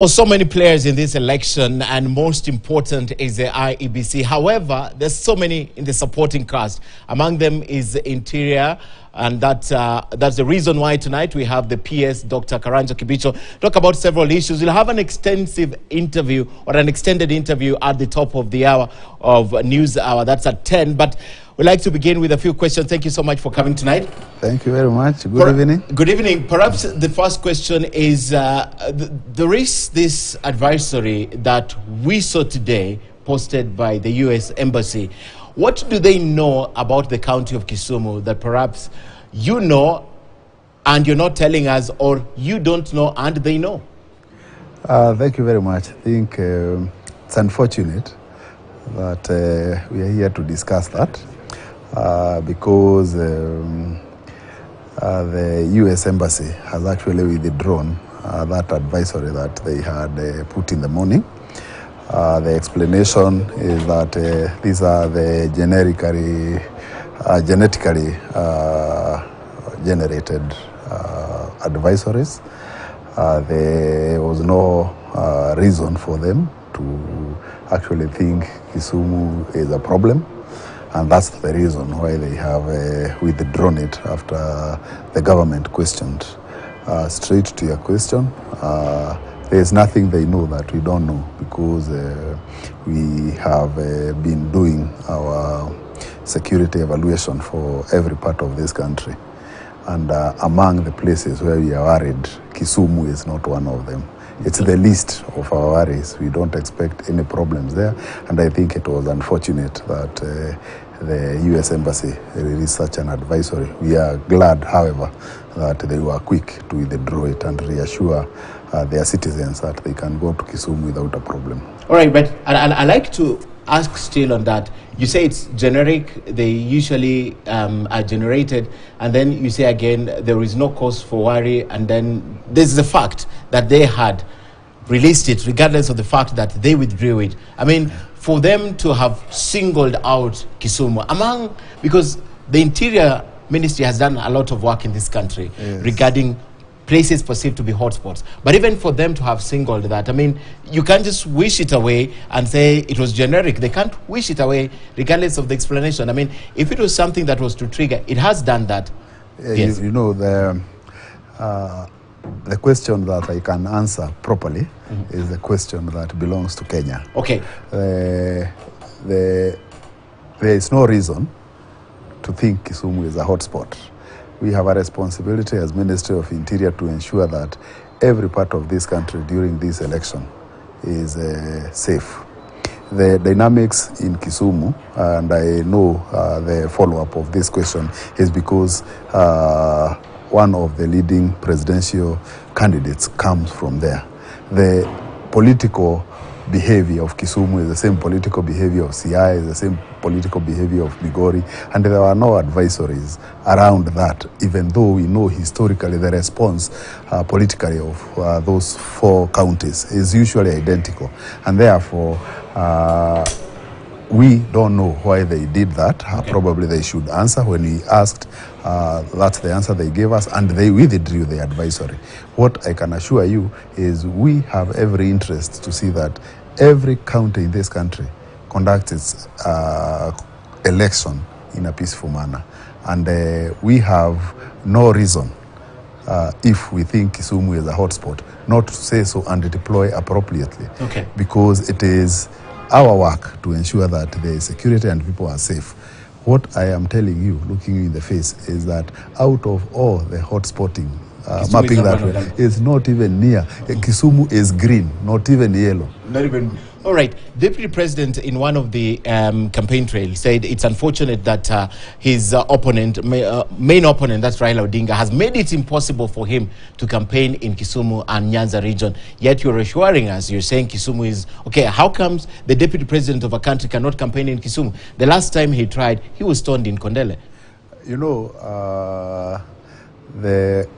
Well, so many players in this election, and most important is the IEBC. However, there's so many in the supporting cast. Among them is the Interior, and that, uh, that's the reason why tonight we have the PS, Dr. Karanja Kibicho, talk about several issues. We'll have an extensive interview or an extended interview at the top of the hour of News Hour. That's at 10. But we'd like to begin with a few questions. Thank you so much for coming tonight. Thank you very much. Good Per- evening. Good evening. Perhaps the first question is uh, th- there is this advisory that we saw today posted by the US Embassy. What do they know about the county of Kisumu that perhaps you know and you're not telling us, or you don't know and they know? Uh, thank you very much. I think um, it's unfortunate that uh, we are here to discuss that uh, because um, uh, the U.S. Embassy has actually withdrawn uh, that advisory that they had uh, put in the morning. Uh, the explanation is that uh, these are the generically, uh, genetically uh, generated uh, advisories. Uh, there was no reason for them to actually think Kisumu is a problem. And that's the reason why they have withdrawn it after the government questioned. Straight to your question, there's nothing they know that we don't know because uh, we have uh, been doing our security evaluation for every part of this country. And uh, among the places where we are worried, Kisumu is not one of them. It's the least of our worries. We don't expect any problems there. And I think it was unfortunate that uh, the US Embassy released such an advisory. We are glad, however, that they were quick to withdraw it and reassure uh, their citizens that they can go to Kisumu without a problem. All right, but I, like to ask still on that. You say it's generic, they usually um, are generated, and then you say again there is no cause for worry, and then there's the fact that they had released it, regardless of the fact that they withdrew it. I mean, for them to have singled out Kisumu, among, because the Interior Ministry has done a lot of work in this country Yes. regarding places perceived to be hotspots. But even for them to have singled that, I mean, you can't just wish it away and say it was generic. They can't wish it away regardless of the explanation. I mean, if it was something that was to trigger, it has done that. Uh, Yes. you, you know, the, uh, the question that I can answer properly is the question that belongs to Kenya. Okay. Uh, the, there is no reason to think Kisumu is a hotspot. We have a responsibility as Ministry of Interior to ensure that every part of this country during this election is uh, safe. The dynamics in Kisumu, and I know uh, the follow up of this question, is because uh, one of the leading presidential candidates comes from there. The political behavior of Kisumu is the same political behavior of Siaya, is the same political behavior of Migori, and there are no advisories around that, even though we know historically the response uh, politically of uh, those four counties is usually identical. And therefore, uh, we don't know why they did that. Uh, probably they should answer when we asked. Uh, that's the answer they gave us, and they withdrew the advisory. What I can assure you is we have every interest to see that every county in this country conducts its uh, election in a peaceful manner, and uh, we have no reason uh, if we think Kisumu is a hotspot, not to say so and deploy appropriately. Okay. Because it is our work to ensure that is security and people are safe. What I am telling you, looking you in the face, is that out of all the hotspotting uh, Kisumu mapping not that way, It's is not even near. Uh, Kisumu is green, not even yellow. Not even. All right. Deputy President, in one of the um, campaign trails, said it's unfortunate that uh, his uh, opponent, ma- uh, main opponent, that's Raila Odinga, has made it impossible for him to campaign in Kisumu and Nyanza region. Yet you're assuring us, you're saying Kisumu is okay. How comes the Deputy President of a country cannot campaign in Kisumu? The last time he tried, he was stoned in Kondele. You know, uh, the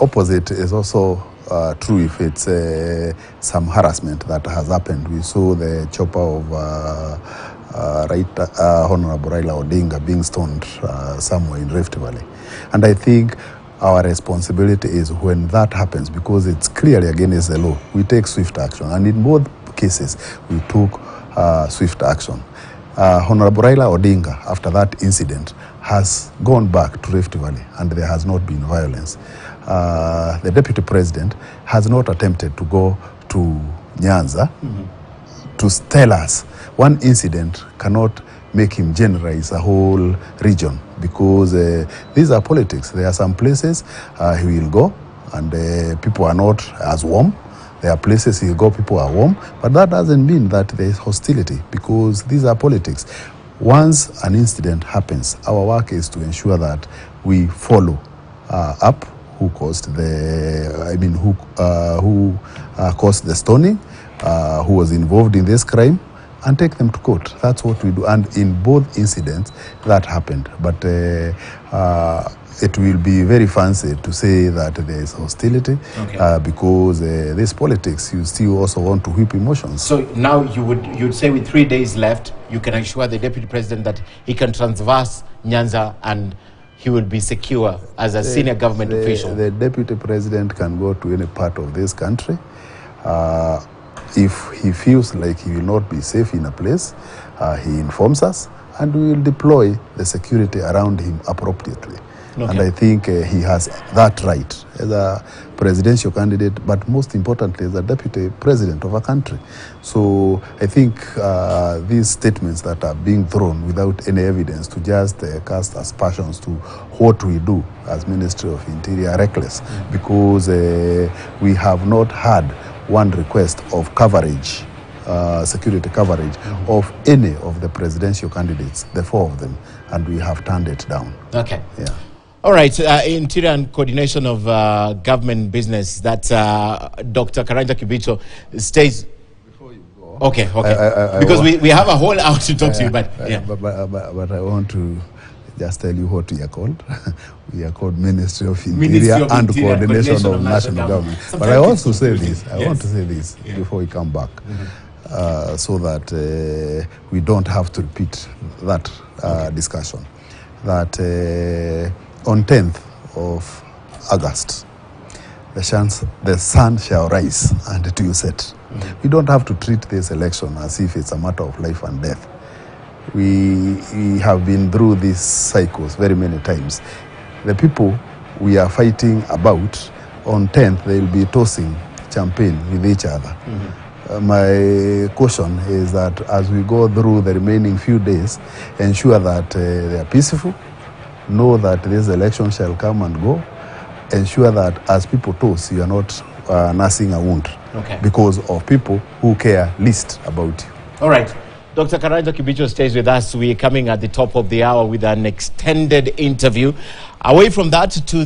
opposite is also uh, true if it's uh, some harassment that has happened. We saw the chopper of uh, uh, right, uh, Honorable Raila Odinga being stoned uh, somewhere in Rift Valley. And I think our responsibility is when that happens, because it's clearly against the law, we take swift action. And in both cases, we took swift action. Honorable Raila Odinga, after that incident, has gone back to Rift Valley and there has not been violence. Uh, the deputy president has not attempted to go to Nyanza to tell us one incident cannot make him generalize a whole region because uh, these are politics. There are some places uh, he will go and uh, people are not as warm. There are places he'll go, people are warm, but that doesn't mean that there is hostility because these are politics. Once an incident happens, our work is to ensure that we follow uh, up who caused the, I mean, who, uh, who uh, caused the stoning, uh, who was involved in this crime, and take them to court. That's what we do. And in both incidents, that happened. But uh, uh, it will be very fancy to say that there is hostility Okay. uh, because uh, this politics, you still also want to whip emotions. So now you would you'd say with three days left, you can assure the deputy president that he can transverse Nyanza and he will be secure as a senior government the, official. The deputy president can go to any part of this country. Uh, if he feels like he will not be safe in a place, uh, he informs us and we will deploy the security around him appropriately. And I think uh, he has that right as a presidential candidate, but most importantly, as a deputy president of a country. So I think uh, these statements that are being thrown without any evidence to just uh, cast aspersions to what we do as Ministry of Interior are reckless because uh, we have not had one request of coverage uh, security coverage of any of the presidential candidates, the four of them, and we have turned it down. Okay. Yeah. All right, uh, Interior and Coordination of uh, Government Business, that uh, Dr. Karanja Kibicho stays. Before you go Okay, okay. I- I- I because wa- we, we have a whole hour to talk to you, but yeah. but, but, but, but I want to just tell you what we are called. we are called Ministry of Interior Ministry of and Interior, Coordination of National Government. But I also say this. I Yes. want to say this Yeah. before we come back, uh, so that uh, we don't have to repeat that uh, discussion. That uh, on 10th of August, the, chance, the sun shall rise and it will set. We don't have to treat this election as if it's a matter of life and death. We, we have been through these cycles very many times. The people we are fighting about, on 10th, they'll be tossing champagne with each other. Mm -hmm. Uh, my caution is that as we go through the remaining few days, ensure that uh, they are peaceful, know that this election shall come and go, ensure that as people toss, you are not uh, nursing a wound Okay. because of people who care least about you. All right. Dr. Karanja Kibicho stays with us. We're coming at the top of the hour with an extended interview. Away from that to